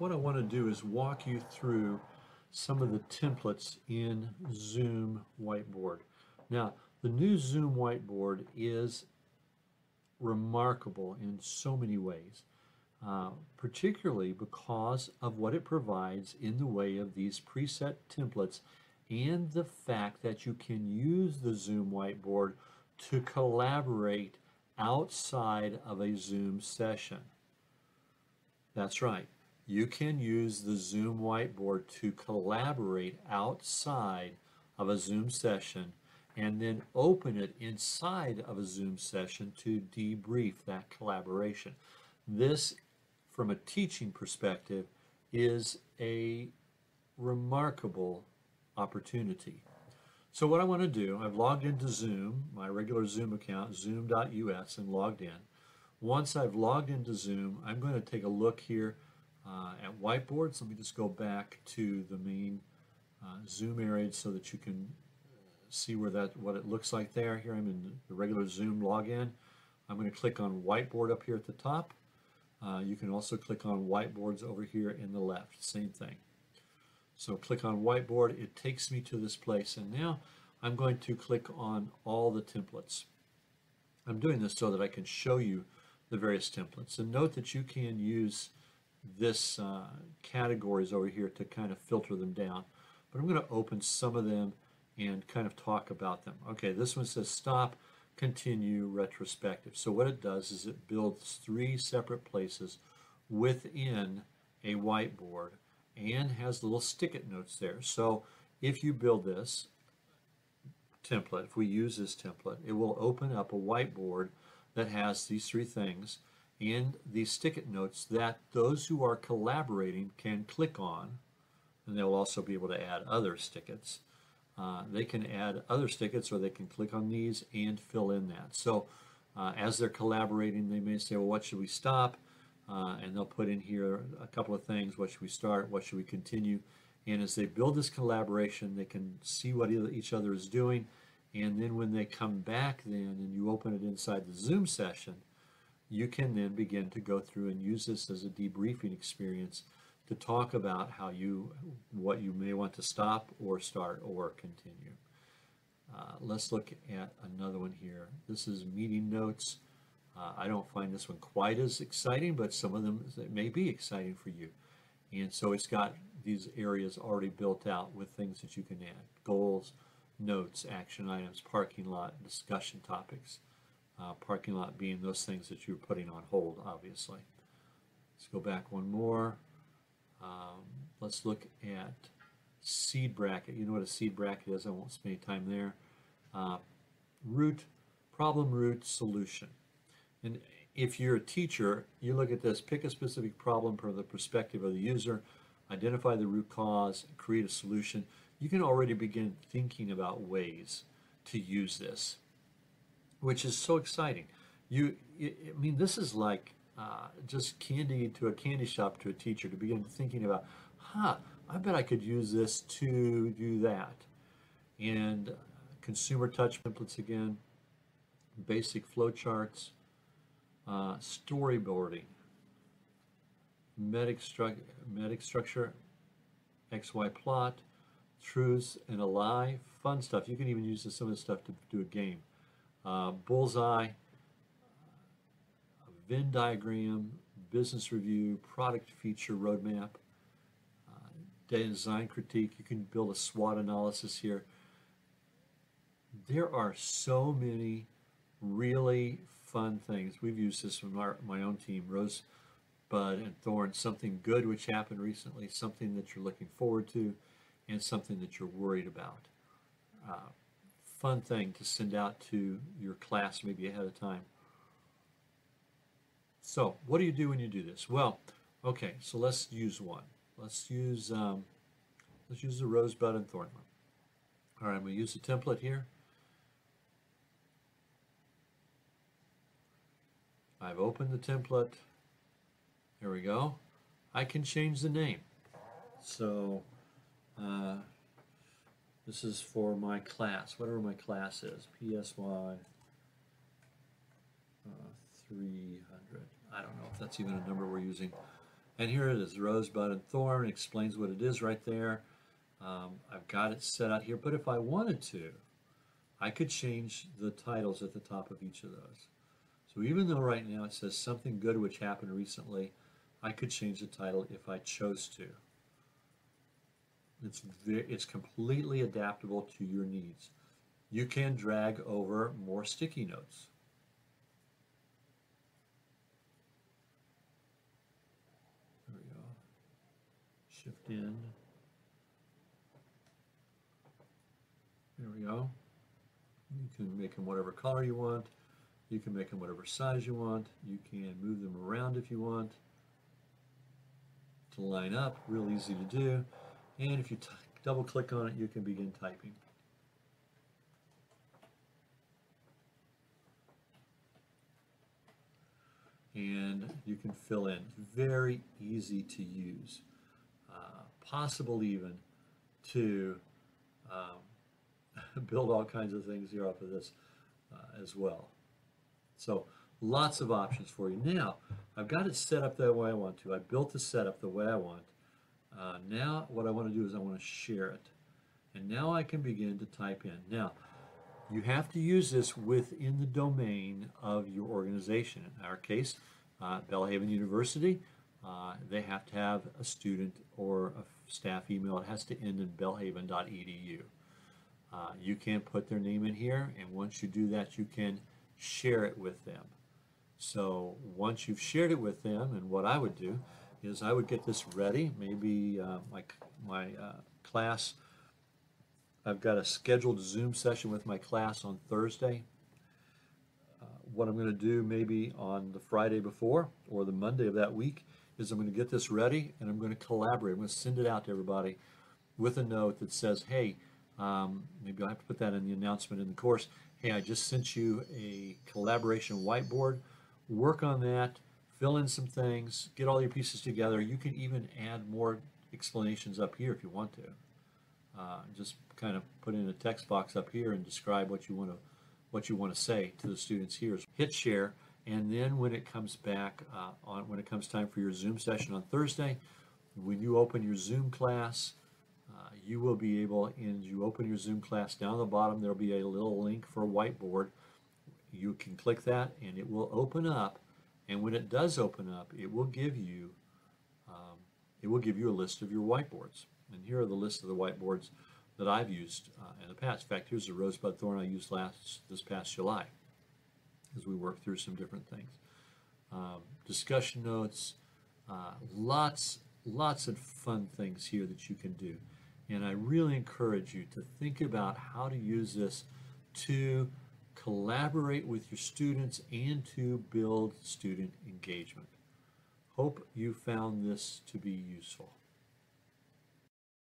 what I want to do is walk you through some of the templates in Zoom Whiteboard. Now, the new Zoom Whiteboard is remarkable in so many ways, uh, particularly because of what it provides in the way of these preset templates and the fact that you can use the Zoom Whiteboard to collaborate outside of a Zoom session. That's right. You can use the Zoom whiteboard to collaborate outside of a Zoom session and then open it inside of a Zoom session to debrief that collaboration. This, from a teaching perspective, is a remarkable opportunity. So what I want to do, I've logged into Zoom, my regular Zoom account, zoom.us, and logged in. Once I've logged into Zoom, I'm going to take a look here uh, at whiteboards. Let me just go back to the main uh, Zoom area so that you can see where that what it looks like there. Here I'm in the regular Zoom login. I'm going to click on whiteboard up here at the top. Uh, you can also click on whiteboards over here in the left, same thing. So click on whiteboard, it takes me to this place and now I'm going to click on all the templates. I'm doing this so that I can show you the various templates and note that you can use this uh, categories over here to kind of filter them down. But I'm going to open some of them and kind of talk about them. Okay, this one says stop, continue, retrospective. So what it does is it builds three separate places within a whiteboard and has little stick-it notes there. So if you build this template, if we use this template, it will open up a whiteboard that has these three things and these stick-it notes that those who are collaborating can click on and they'll also be able to add other stick-its. Uh, they can add other stick-its or they can click on these and fill in that. So uh, as they're collaborating, they may say, well, what should we stop? Uh, and they'll put in here a couple of things. What should we start? What should we continue? And as they build this collaboration, they can see what each other is doing. And then when they come back then and you open it inside the Zoom session, you can then begin to go through and use this as a debriefing experience to talk about how you, what you may want to stop or start or continue. Uh, let's look at another one here. This is meeting notes. Uh, I don't find this one quite as exciting, but some of them may be exciting for you. And so it's got these areas already built out with things that you can add. Goals, notes, action items, parking lot, discussion topics. Uh, parking lot being those things that you're putting on hold, obviously. Let's go back one more. Um, let's look at seed bracket. You know what a seed bracket is. I won't spend any time there. Uh, root, problem root, solution. And if you're a teacher, you look at this, pick a specific problem from the perspective of the user, identify the root cause, create a solution. You can already begin thinking about ways to use this which is so exciting. You, I mean, this is like uh, just candy to a candy shop to a teacher to begin thinking about, huh, I bet I could use this to do that. And consumer touch templates again, basic flowcharts, uh, storyboarding, MEDDIC, stru MEDDIC structure, XY plot, truths and a lie, fun stuff. You can even use some of this stuff to do a game uh, bullseye, Venn diagram, business review, product feature roadmap, uh, design critique. You can build a SWOT analysis here. There are so many really fun things. We've used this from our, my own team, Rosebud and Thorn, something good which happened recently, something that you're looking forward to, and something that you're worried about. Uh, fun thing to send out to your class maybe ahead of time. So what do you do when you do this? Well, okay, so let's use one. Let's use um, let's use the rosebud and thorn one. All right, I'm going to use the template here. I've opened the template. Here we go. I can change the name. So uh, this is for my class, whatever my class is, PSY uh, 300. I don't know if that's even a number we're using. And here it is, Rosebud and Thorn, explains what it is right there. Um, I've got it set out here, but if I wanted to, I could change the titles at the top of each of those. So even though right now it says something good which happened recently, I could change the title if I chose to. It's, it's completely adaptable to your needs. You can drag over more sticky notes. There we go. Shift in. There we go. You can make them whatever color you want. You can make them whatever size you want. You can move them around if you want to line up, real easy to do. And if you double click on it, you can begin typing. And you can fill in. Very easy to use. Uh, possible even to um, build all kinds of things here off of this uh, as well. So lots of options for you. Now, I've got it set up the way I want to. I built the setup the way I want. Uh, now what I want to do is I want to share it. And now I can begin to type in. Now, you have to use this within the domain of your organization. In our case, uh, Belhaven University, uh, they have to have a student or a staff email. It has to end in belhaven.edu. Uh, you can put their name in here, and once you do that, you can share it with them. So once you've shared it with them, and what I would do is I would get this ready. Maybe uh, my, my uh, class, I've got a scheduled Zoom session with my class on Thursday. Uh, what I'm going to do maybe on the Friday before or the Monday of that week is I'm going to get this ready and I'm going to collaborate. I'm going to send it out to everybody with a note that says, hey, um, maybe I'll have to put that in the announcement in the course. Hey, I just sent you a collaboration whiteboard. Work on that fill in some things, get all your pieces together. You can even add more explanations up here if you want to. Uh, just kind of put in a text box up here and describe what you want to what you want to say to the students here. Hit share, and then when it comes back uh, on when it comes time for your Zoom session on Thursday, when you open your Zoom class, uh, you will be able, and you open your Zoom class down the bottom, there'll be a little link for a whiteboard. You can click that, and it will open up and when it does open up, it will give you um, it will give you a list of your whiteboards. And here are the list of the whiteboards that I've used uh, in the past. In fact, here's the rosebud thorn I used last this past July as we work through some different things. Um, discussion notes, uh, lots, lots of fun things here that you can do. And I really encourage you to think about how to use this to collaborate with your students, and to build student engagement. Hope you found this to be useful.